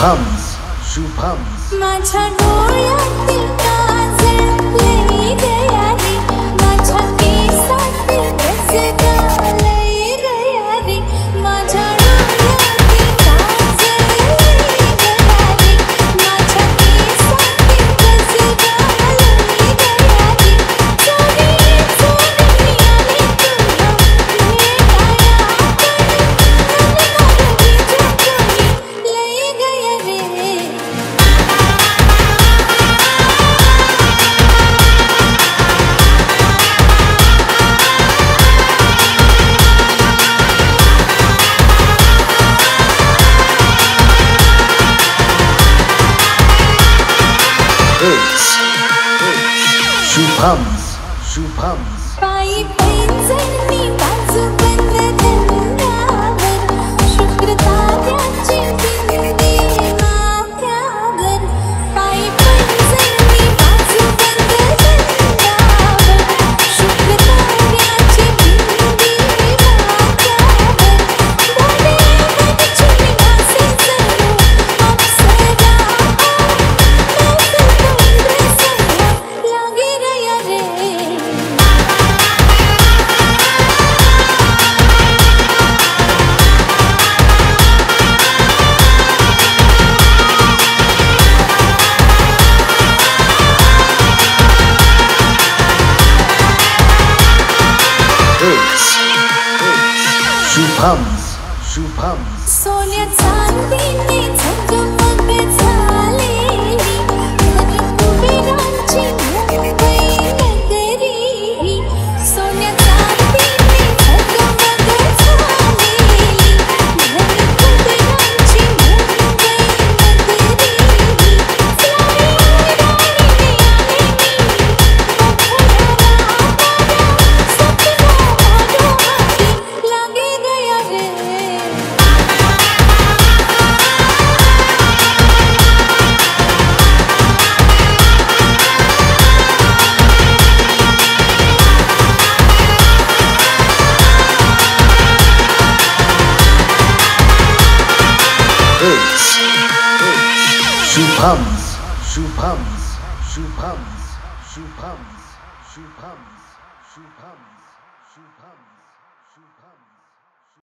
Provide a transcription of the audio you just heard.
Shubhams. Shubhams. My turn. Shubhams. Shubhams. Shubham. Shubham. Sonia Tandy. Shubhams, Shubhams, Shubhams, Shubhams, Shubhams, Shubhams, Shubhams, Shubhams.